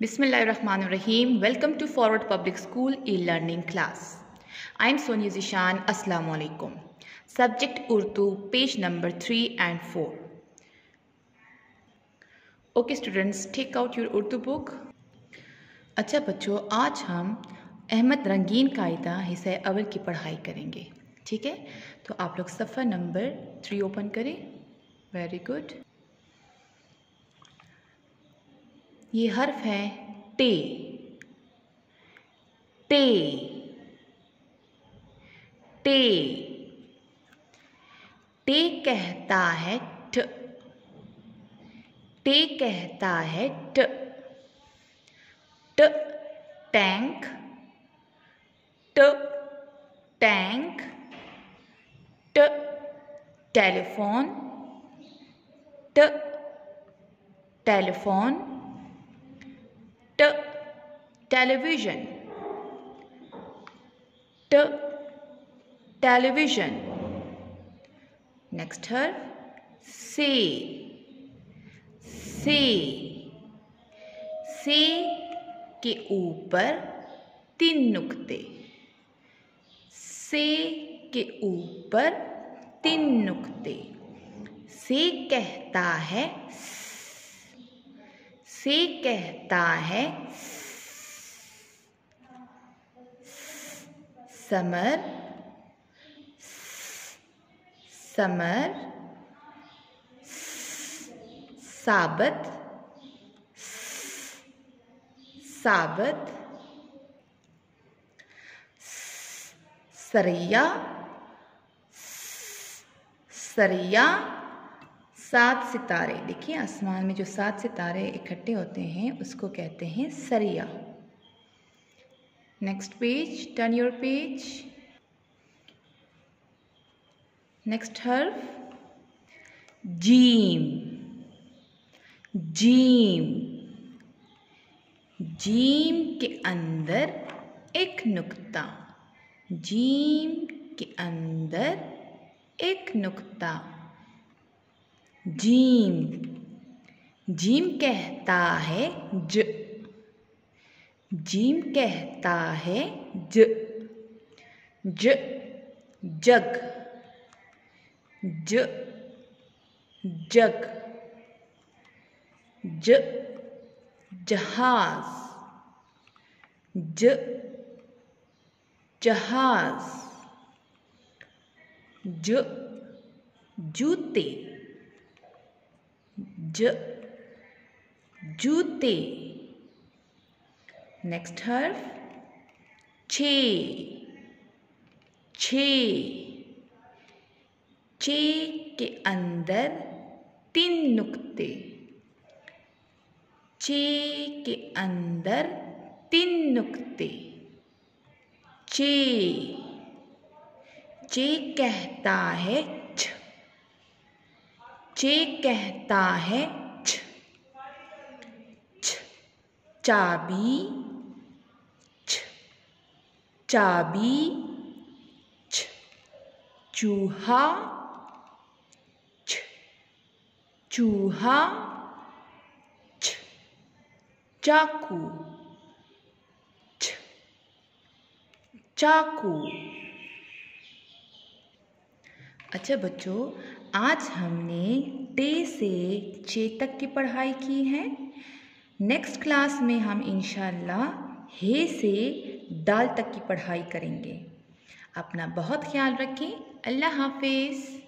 बिसमिल्ल run welcome to forward public school e learning class I am Soni Zeeshan अस्सलाम वालेकुम subject Urdu page number three and four okay students take out your Urdu book अच्छा बच्चों, आज हम अहमद रंगीन कायदा हिस्से अवल की पढ़ाई करेंगे। ठीक है? तो आप लोग सफ़र नंबर थ्री ओपन करें। वेरी गुड ये हर्फ है टे। टे। टे। टे कहता है ट टे कहता है ट। ट टैंक। ट टैंक। ट टेलीफोन। ट टेलीफोन। टेलीविज़न ट टेलीविज़न नेक्स्ट हर से से से के ऊपर तीन नुक्ते। से के ऊपर तीन नुक्ते। से कहता है से कहता है समर समर, साबत साबत, सरैया सरैया, सात सितारे। देखिए, आसमान में जो सात सितारे इकट्ठे होते हैं, उसको कहते हैं सरिया। Next page turn your page next हर्फ जीम जीम जीम के अंदर एक नुक्ता. जीम के अंदर एक नुक्ता. जीम जीम कहता है ज जीम कहता है ज ज, जग ज जग, ज, जहाज़ ज जहाज़, ज, जूते ज, जूते। नेक्स्ट हर्फ छे छे छे के अंदर तीन नुक्ते चे के अंदर तीन नुक्ते चे चे कहता है छ चे कहता है छ छ चाबी छ चाबी, छ, चूहा छ चूहा, छ, चाकू छ, चाकू। अच्छा बच्चों, आज हमने टे से चे तक की पढ़ाई की है। नेक्स्ट क्लास में हम इनशाला हे से दाल तक की पढ़ाई करेंगे। अपना बहुत ख्याल रखें। अल्लाह हाफिज़।